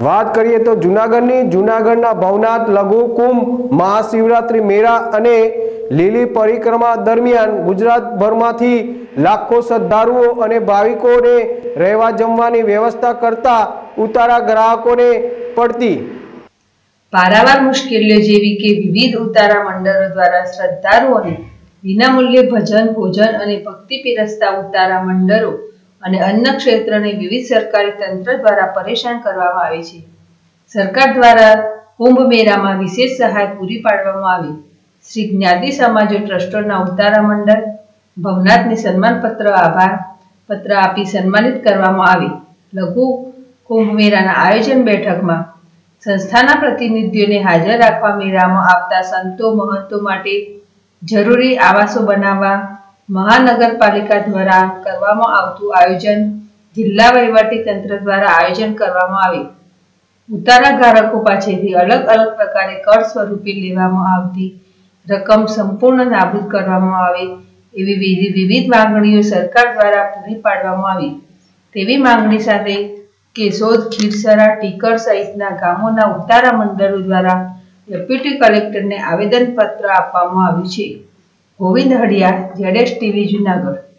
વાત કરીએ તો જૂનાગઢની, જૂનાગઢના ભવનાથ, લઘુ કુંભ મેળા અને લીલી પરિક્રમા દરમિયાન ગુજરાતભરમાંથી લાખો શ્રદ્ધાળુઓ અને ભાવિકોને રહેવા જમવાની વ્યવસ્થા કરતા ઉતારા ગ્રાહકોને પડતી. પારાવાર મુશ્કેલીઓ જેવી કે વિવિધ ઉતારા મંડળો દ્વારા શ્રદ્ધાળુઓને વિનામૂલ્યે ભજન, ભોજન અને ભક્તિ પીરસતા ઉતારા મંડળો અને અન્ન ક્ષેત્રને વિવિધ સરકારી તંત્ર દ્વારા પરેશાન કરવામાં આવે છે. સરકાર દ્વારા કુંભ મેળામાં વિશેષ સહાય પૂરી પાડવામાં આવી. શ્રી જ્ઞાતિ સમાજો ટ્રસ્ટોના ઉતારા મંડળ, ભવનાથને સન્માનપત્ર આભાર, પત્ર આપી સન્માનિત કરવામાં આવી. લઘુ કુંભ મેળાના આયોજન બેઠકમાં સંસ્થાના પ્રતિનિધિઓને હાજર રાખવા મેળામાં આવતા સંતો મહંતો માટે જરૂરી આવાસો બનાવવા મહાનગરપાલિકા દ્વારા કરવામાં આવતું આયોજન જિલ્લા વહીવટી તંત્ર દ્વારા આયોજન કરવામાં આવ્યું. ઉતારા ધારકો પાસેથી અલગ અલગ પ્રકારે કર સ્વરૂપે લેવામાં આવતી રકમ સંપૂર્ણ નાબૂદ કરવામાં આવે એવી વિવિધ માંગણીઓ સરકાર દ્વારા પૂરી પાડવામાં આવી. તેવી માંગણી સાથે કેશોદ ખીરસરા ટીકર સહિતના ગામોના ઉતારા મંડળો દ્વારા ડેપ્યુટી કલેક્ટરને આવેદનપત્ર આપવામાં આવ્યું છે. ગોવિંદ હડિયા જેડેશ ટીવી જુનાગઢ.